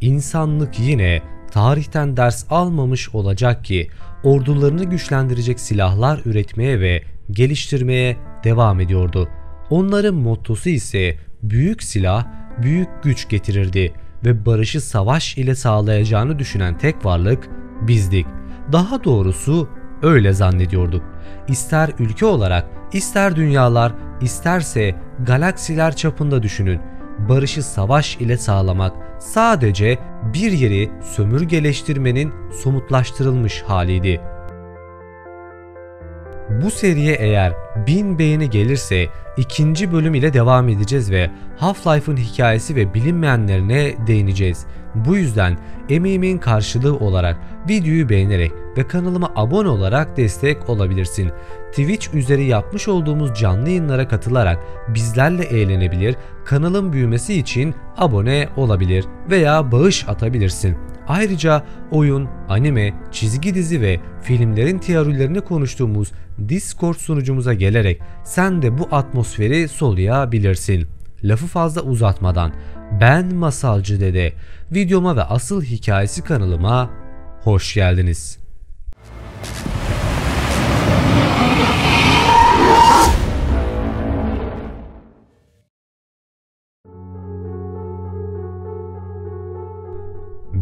İnsanlık yine tarihten ders almamış olacak ki ordularını güçlendirecek silahlar üretmeye ve geliştirmeye devam ediyordu. Onların mottosu ise büyük silah büyük güç getirirdi ve barışı savaş ile sağlayacağını düşünen tek varlık bizdik. Daha doğrusu öyle zannediyorduk. İster ülke olarak, ister dünyalar, isterse galaksiler çapında düşünün. Barışı savaş ile sağlamak sadece bir yeri sömürgeleştirmenin somutlaştırılmış haliydi. Bu seriye eğer 1000 beğeni gelirse ikinci bölüm ile devam edeceğiz ve Half-Life'ın hikayesi ve bilinmeyenlerine değineceğiz. Bu yüzden emeğimin karşılığı olarak videoyu beğenerek ve kanalıma abone olarak destek olabilirsin. Twitch üzeri yapmış olduğumuz canlı yayınlara katılarak bizlerle eğlenebilir, kanalın büyümesi için abone olabilir veya bağış atabilirsin. Ayrıca oyun, anime, çizgi dizi ve filmlerin teorilerini konuştuğumuz Discord sunucumuza gelerek sen de bu atmosferi soluyabilirsin. Lafı fazla uzatmadan ben Masalcı Dede videoma ve asıl hikayesi kanalıma hoş geldiniz.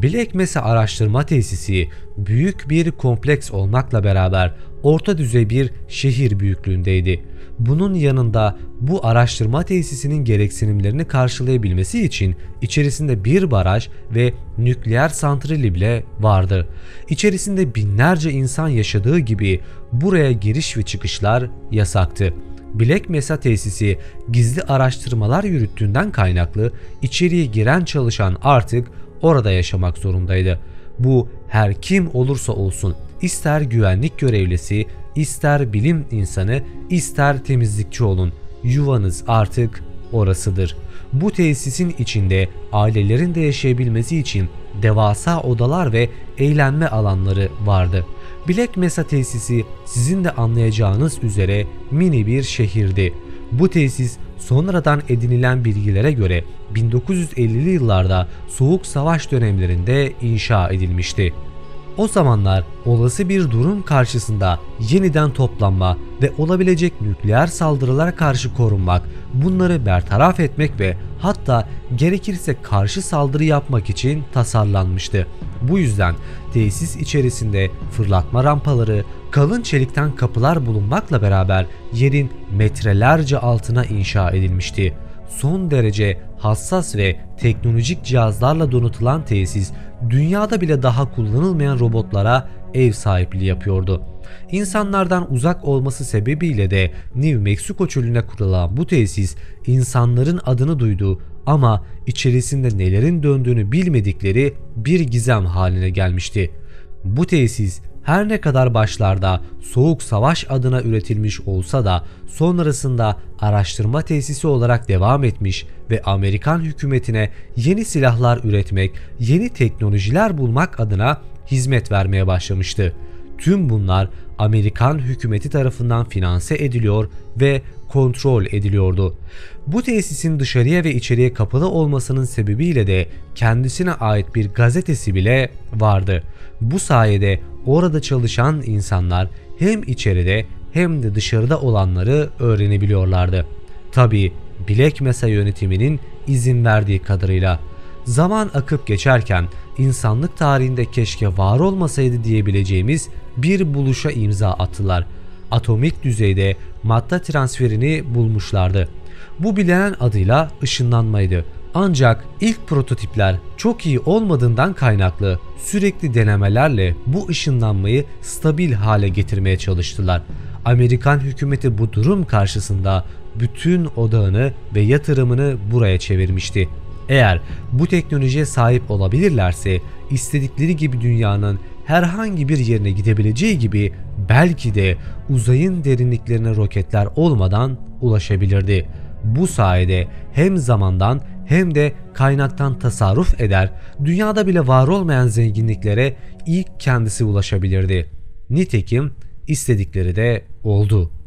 Black Araştırma Tesisi büyük bir kompleks olmakla beraber orta düzey bir şehir büyüklüğündeydi. Bunun yanında bu araştırma tesisinin gereksinimlerini karşılayabilmesi için içerisinde bir baraj ve nükleer santrali bile vardı. İçerisinde binlerce insan yaşadığı gibi buraya giriş ve çıkışlar yasaktı. Black Mesa tesisi gizli araştırmalar yürüttüğünden kaynaklı içeriye giren çalışan artık orada yaşamak zorundaydı. Bu her kim olursa olsun ister güvenlik görevlisi, ister bilim insanı, ister temizlikçi olun. Yuvanız artık orasıdır. Bu tesisin içinde ailelerin de yaşayabilmesi için devasa odalar ve eğlenme alanları vardı. Black Mesa tesisi sizin de anlayacağınız üzere mini bir şehirdi. Bu tesis sonradan edinilen bilgilere göre 1950'li yıllarda Soğuk Savaş dönemlerinde inşa edilmişti. O zamanlar olası bir durum karşısında yeniden toplanma ve olabilecek nükleer saldırılara karşı korunmak, bunları bertaraf etmek ve hatta gerekirse karşı saldırı yapmak için tasarlanmıştı. Bu yüzden tesis içerisinde fırlatma rampaları, kalın çelikten kapılar bulunmakla beraber yerin metrelerce altına inşa edilmişti. Son derece hassas ve teknolojik cihazlarla donatılan tesis dünyada bile daha kullanılmayan robotlara ev sahipliği yapıyordu. İnsanlardan uzak olması sebebiyle de New Mexico çölüne kurulan bu tesis insanların adını duyduğu ama içerisinde nelerin döndüğünü bilmedikleri bir gizem haline gelmişti. Bu tesis her ne kadar başlarda Soğuk Savaş adına üretilmiş olsa da sonrasında araştırma tesisi olarak devam etmiş ve Amerikan hükümetine yeni silahlar üretmek, yeni teknolojiler bulmak adına hizmet vermeye başlamıştı. Tüm bunlar Amerikan hükümeti tarafından finanse ediliyor ve kontrol ediliyordu. Bu tesisin dışarıya ve içeriye kapalı olmasının sebebiyle de kendisine ait bir gazetesi bile vardı. Bu sayede orada çalışan insanlar hem içeride hem de dışarıda olanları öğrenebiliyorlardı. Tabi Black Mesa yönetiminin izin verdiği kadarıyla. Zaman akıp geçerken insanlık tarihinde keşke var olmasaydı diyebileceğimiz bir buluşa imza attılar. Atomik düzeyde madde transferini bulmuşlardı. Bu bilinen adıyla ışınlanmaydı. Ancak ilk prototipler çok iyi olmadığından kaynaklı sürekli denemelerle bu ışınlanmayı stabil hale getirmeye çalıştılar. Amerikan hükümeti bu durum karşısında bütün odağını ve yatırımını buraya çevirmişti. Eğer bu teknolojiye sahip olabilirlerse istedikleri gibi dünyanın herhangi bir yerine gidebileceği gibi belki de uzayın derinliklerine roketler olmadan ulaşabilirdi. Bu sayede hem zamandan hem de kaynaktan tasarruf eder, dünyada bile var olmayan zenginliklere ilk kendisi ulaşabilirdi. Nitekim istedikleri de oldu.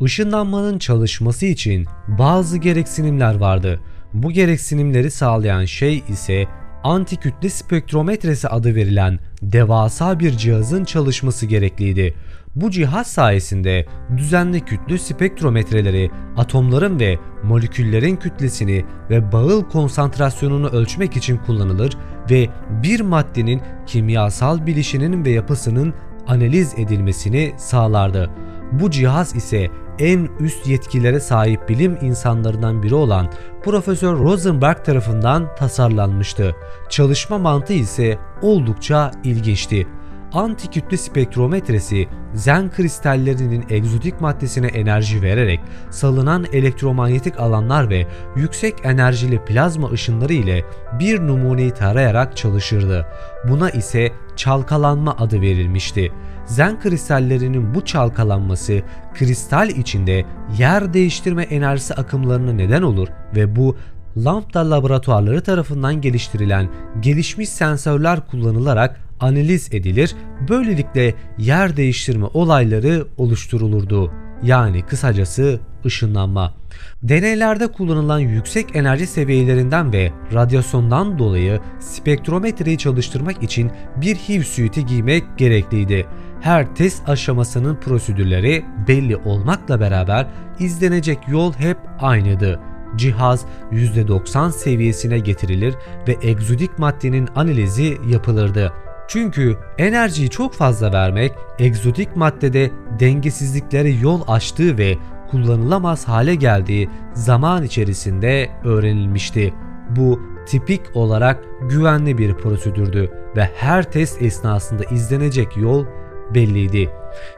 Işınlanmanın çalışması için bazı gereksinimler vardı. Bu gereksinimleri sağlayan şey ise antikütle spektrometresi adı verilen devasa bir cihazın çalışması gerekliydi. Bu cihaz sayesinde düzenli kütle spektrometreleri atomların ve moleküllerin kütlesini ve bağıl konsantrasyonunu ölçmek için kullanılır ve bir maddenin kimyasal bilişinin ve yapısının analiz edilmesini sağlardı. Bu cihaz ise en üst yetkilere sahip bilim insanlarından biri olan Profesör Rosenberg tarafından tasarlanmıştı. Çalışma mantığı ise oldukça ilginçti antikütle spektrometresi zen kristallerinin egzotik maddesine enerji vererek salınan elektromanyetik alanlar ve yüksek enerjili plazma ışınları ile bir numuneyi tarayarak çalışırdı. Buna ise çalkalanma adı verilmişti. Zen kristallerinin bu çalkalanması kristal içinde yer değiştirme enerjisi akımlarına neden olur ve bu Lambda laboratuvarları tarafından geliştirilen gelişmiş sensörler kullanılarak analiz edilir, böylelikle yer değiştirme olayları oluşturulurdu. Yani kısacası ışınlanma. Deneylerde kullanılan yüksek enerji seviyelerinden ve radyasyondan dolayı spektrometreyi çalıştırmak için bir HIV suiti giymek gerekliydi. Her test aşamasının prosedürleri belli olmakla beraber izlenecek yol hep aynıydı cihaz %90 seviyesine getirilir ve egzodik maddenin analizi yapılırdı. Çünkü enerjiyi çok fazla vermek egzotik maddede dengesizliklere yol açtığı ve kullanılamaz hale geldiği zaman içerisinde öğrenilmişti. Bu tipik olarak güvenli bir prosedürdü ve her test esnasında izlenecek yol belliydi.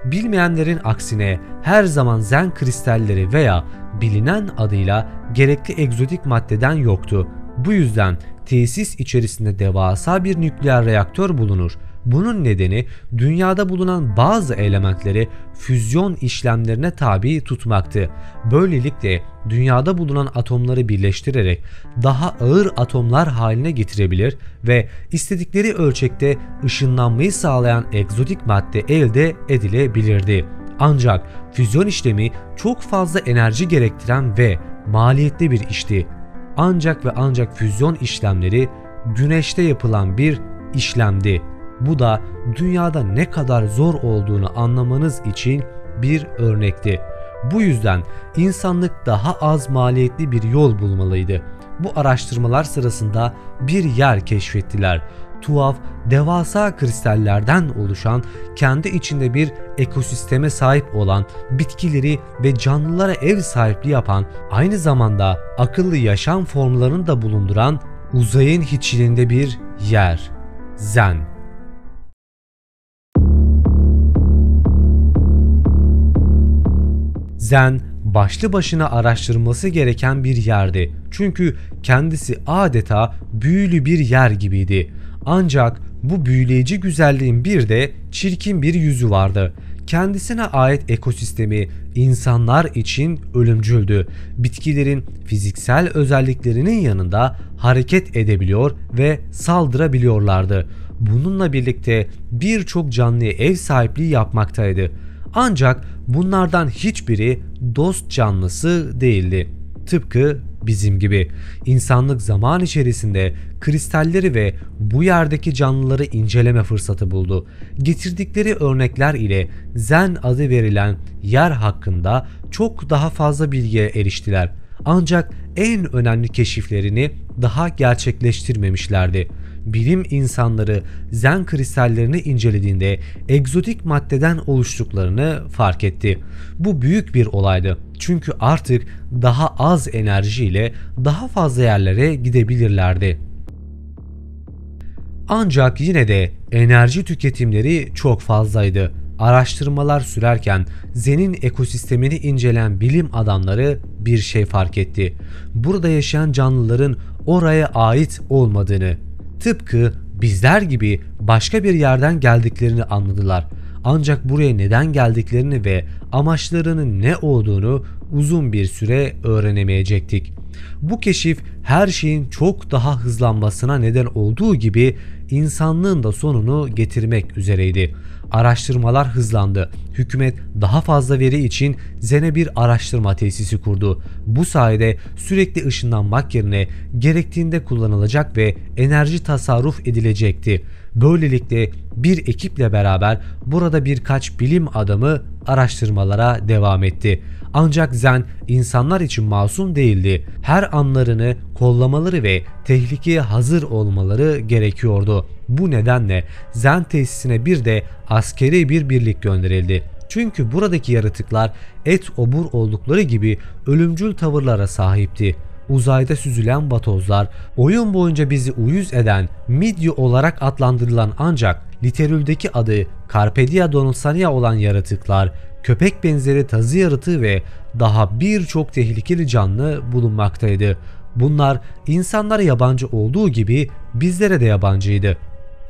Bilmeyenlerin aksine her zaman zen kristalleri veya bilinen adıyla gerekli egzotik maddeden yoktu. Bu yüzden tesis içerisinde devasa bir nükleer reaktör bulunur. Bunun nedeni dünyada bulunan bazı elementleri füzyon işlemlerine tabi tutmaktı. Böylelikle dünyada bulunan atomları birleştirerek daha ağır atomlar haline getirebilir ve istedikleri ölçekte ışınlanmayı sağlayan egzotik madde elde edilebilirdi. Ancak füzyon işlemi çok fazla enerji gerektiren ve maliyetli bir işti. Ancak ve ancak füzyon işlemleri güneşte yapılan bir işlemdi. Bu da dünyada ne kadar zor olduğunu anlamanız için bir örnekti. Bu yüzden insanlık daha az maliyetli bir yol bulmalıydı. Bu araştırmalar sırasında bir yer keşfettiler tuhaf, devasa kristallerden oluşan, kendi içinde bir ekosisteme sahip olan, bitkileri ve canlılara ev sahipliği yapan, aynı zamanda akıllı yaşam formlarını da bulunduran uzayın hiçliğinde bir yer. Zen. Zen başlı başına araştırılması gereken bir yerdi. Çünkü kendisi adeta büyülü bir yer gibiydi. Ancak bu büyüleyici güzelliğin bir de çirkin bir yüzü vardı. Kendisine ait ekosistemi insanlar için ölümcüldü. Bitkilerin fiziksel özelliklerinin yanında hareket edebiliyor ve saldırabiliyorlardı. Bununla birlikte birçok canlıya ev sahipliği yapmaktaydı. Ancak bunlardan hiçbiri dost canlısı değildi. Tıpkı bizim gibi. İnsanlık zaman içerisinde kristalleri ve bu yerdeki canlıları inceleme fırsatı buldu. Getirdikleri örnekler ile Zen adı verilen yer hakkında çok daha fazla bilgiye eriştiler. Ancak en önemli keşiflerini daha gerçekleştirmemişlerdi bilim insanları zen kristallerini incelediğinde egzotik maddeden oluştuklarını fark etti. Bu büyük bir olaydı. Çünkü artık daha az enerjiyle daha fazla yerlere gidebilirlerdi. Ancak yine de enerji tüketimleri çok fazlaydı. Araştırmalar sürerken Zen'in ekosistemini incelen bilim adamları bir şey fark etti. Burada yaşayan canlıların oraya ait olmadığını Tıpkı bizler gibi başka bir yerden geldiklerini anladılar. Ancak buraya neden geldiklerini ve amaçlarının ne olduğunu uzun bir süre öğrenemeyecektik. Bu keşif her şeyin çok daha hızlanmasına neden olduğu gibi insanlığın da sonunu getirmek üzereydi. Araştırmalar hızlandı. Hükümet daha fazla veri için Zene bir araştırma tesisi kurdu. Bu sayede sürekli ışınlanmak yerine gerektiğinde kullanılacak ve enerji tasarruf edilecekti. Böylelikle bir ekiple beraber burada birkaç bilim adamı araştırmalara devam etti. Ancak Zen insanlar için masum değildi. Her anlarını kollamaları ve tehlikeye hazır olmaları gerekiyordu. Bu nedenle Zen tesisine bir de askeri bir birlik gönderildi. Çünkü buradaki yaratıklar et obur oldukları gibi ölümcül tavırlara sahipti uzayda süzülen batozlar, oyun boyunca bizi uyuz eden midye olarak adlandırılan ancak literüldeki adı Carpedia donaldsania olan yaratıklar, köpek benzeri tazı yaratığı ve daha birçok tehlikeli canlı bulunmaktaydı. Bunlar insanlara yabancı olduğu gibi bizlere de yabancıydı.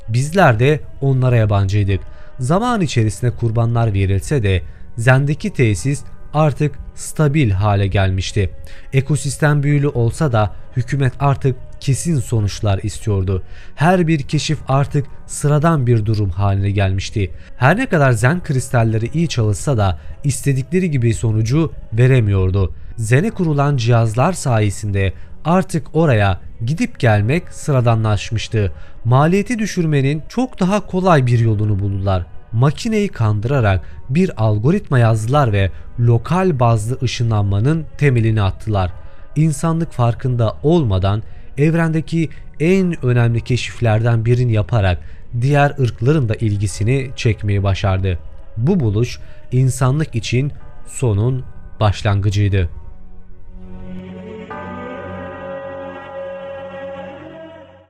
Bizler de onlara yabancıydık. Zaman içerisinde kurbanlar verilse de Zen'deki tesis artık stabil hale gelmişti. Ekosistem büyülü olsa da hükümet artık kesin sonuçlar istiyordu. Her bir keşif artık sıradan bir durum haline gelmişti. Her ne kadar zen kristalleri iyi çalışsa da istedikleri gibi sonucu veremiyordu. Zen'e kurulan cihazlar sayesinde artık oraya gidip gelmek sıradanlaşmıştı. Maliyeti düşürmenin çok daha kolay bir yolunu buldular makineyi kandırarak bir algoritma yazdılar ve lokal bazlı ışınlanmanın temelini attılar. İnsanlık farkında olmadan evrendeki en önemli keşiflerden birini yaparak diğer ırkların da ilgisini çekmeyi başardı. Bu buluş insanlık için sonun başlangıcıydı.